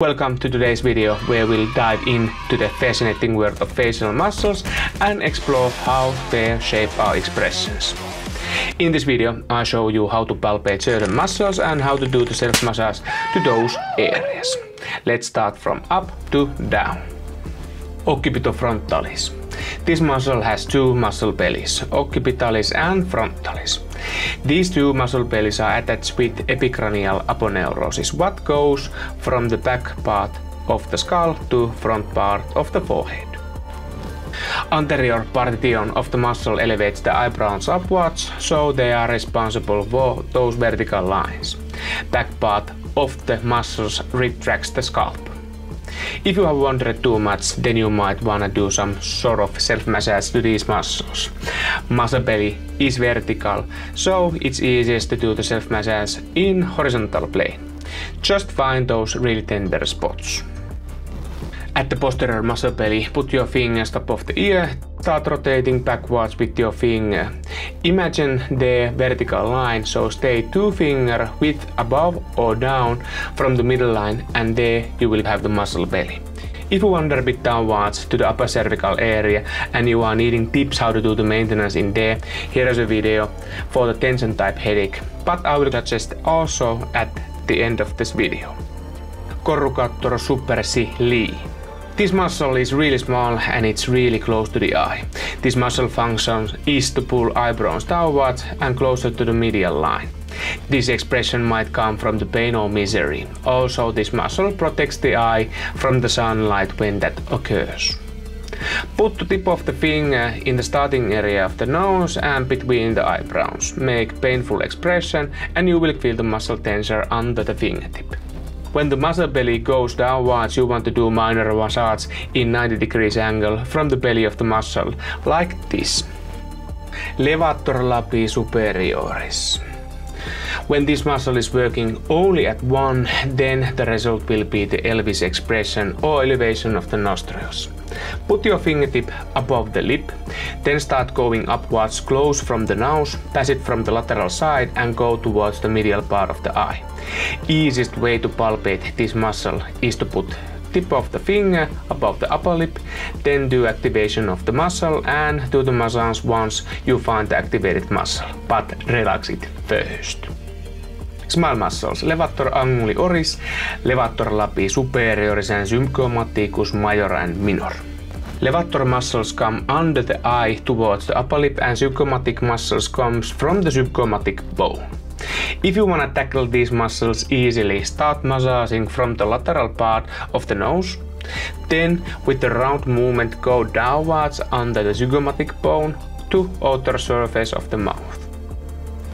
Welcome to today's video where we'll dive into the fascinating world of facial muscles and explore how they shape our expressions. In this video I show you how to palpate certain muscles and how to do the self-massage to those areas. Let's start from up to down. Occipitofrontalis. This muscle has two muscle bellies, occipitalis and frontalis. These two muscle bellies are attached with epicranial aponeurosis, what goes from the back part of the skull to front part of the forehead. Anterior partition of the muscle elevates the eyebrows upwards, so they are responsible for those vertical lines. Back part of the muscles retracts the scalp. If you have wondered too much, then you might wanna do some sort of self-massage to these muscles. Muscle belly is vertical, so it's easiest to do the self-massage in horizontal plane. Just find those really tender spots. At the posterior muscle belly, put your fingers top of the ear, start rotating backwards with your finger. Imagine the vertical line, so stay two finger width above or down from the middle line and there you will have the muscle belly. If you wander a bit downwards to the upper cervical area and you are needing tips how to do the maintenance in there, here is a video for the tension type headache, but I will suggest also at the end of this video. Corrugator supercilii. This muscle is really small and it's really close to the eye. This muscle function is to pull eyebrows downwards and closer to the medial line. This expression might come from the pain or misery. Also, this muscle protects the eye from the sunlight when that occurs. Put the tip of the finger in the starting area of the nose and between the eyebrows. Make painful expression and you will feel the muscle tensor under the fingertip. When the muscle belly goes downwards, you want to do minor massage in 90 degrees angle from the belly of the muscle, like this. Levator labii superioris. When this muscle is working only at one, then the result will be the Elvis expression or elevation of the nostrils. Put your fingertip above the lip, then start going upwards close from the nose, pass it from the lateral side and go towards the medial part of the eye. Easiest way to palpate this muscle is to put tip of the finger above the upper lip, then do activation of the muscle and do the massage once you find the activated muscle, but relax it first. Smile muscles, levator anguli oris, levator labii superioris and zygomaticus major and minor. Levator muscles come under the eye towards the upper lip and zygomatic muscles comes from the zygomatic bone. If you wanna tackle these muscles easily, start massaging from the lateral part of the nose, then with the round movement go downwards under the zygomatic bone to outer surface of the mouth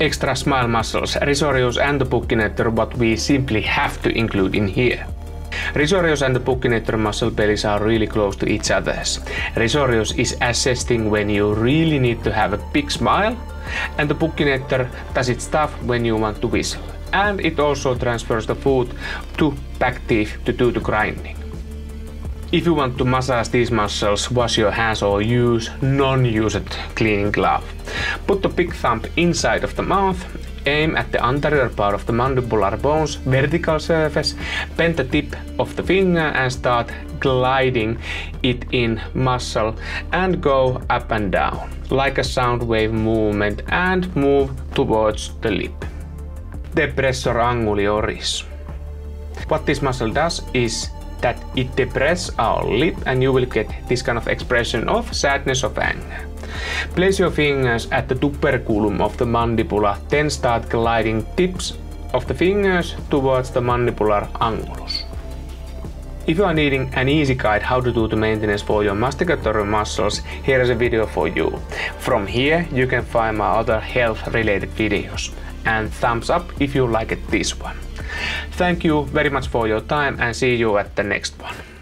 extra smile muscles, risorius and the buccinator what we simply have to include in here. Risorius and the buccinator muscle bellies are really close to each other. Risorius is assisting when you really need to have a big smile and the buccinator does its stuff when you want to whistle. And it also transfers the food to back teeth to do the grinding. If you want to massage these muscles, wash your hands or use non-used cleaning glove. Put the big thumb inside of the mouth, aim at the anterior part of the mandibular bone's vertical surface, bend the tip of the finger and start gliding it in muscle and go up and down like a sound wave movement and move towards the lip. Depressor anguli oris. What this muscle does is that it depresses our lip and you will get this kind of expression of sadness of anger. Place your fingers at the tuberculum of the mandibula, then start gliding tips of the fingers towards the mandibular angulus. If you are needing an easy guide how to do the maintenance for your masticatory muscles, here is a video for you. From here you can find my other health related videos. And thumbs up if you liked this one. Thank you very much for your time and see you at the next one.